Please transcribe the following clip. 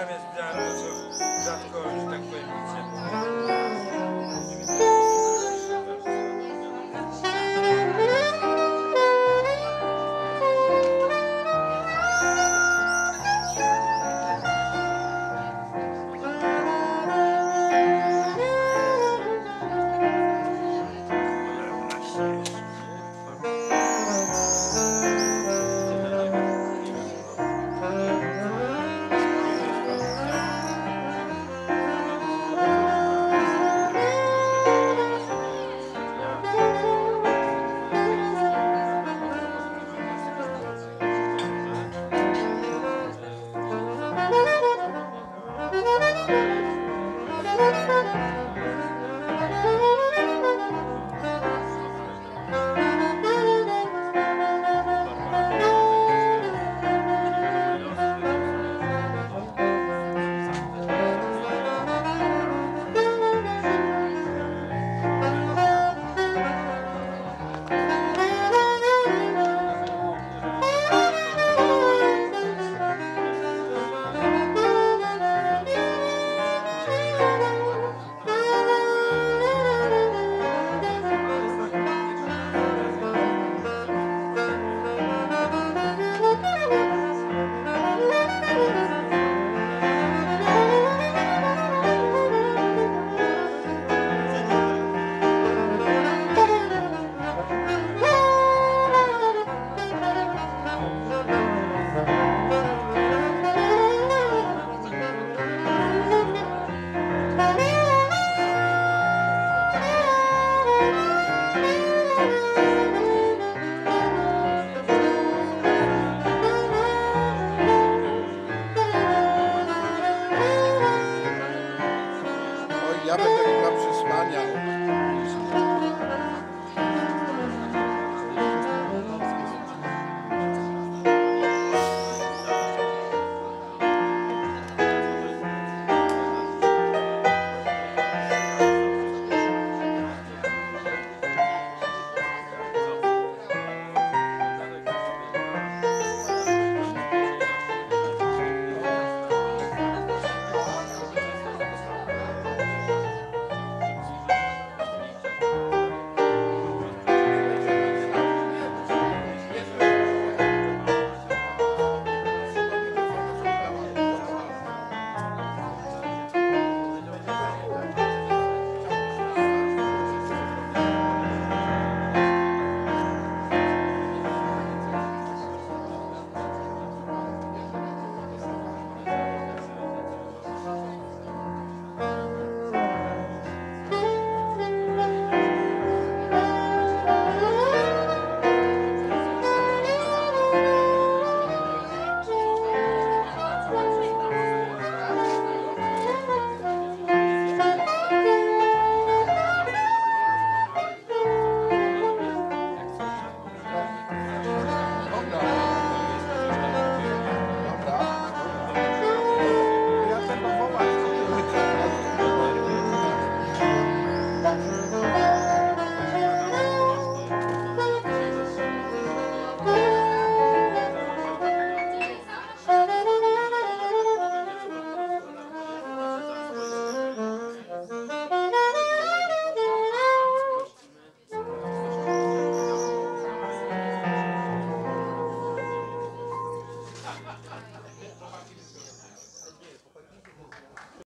zamiast brałem no to, co rzadko, że tak powiem, nic nie było.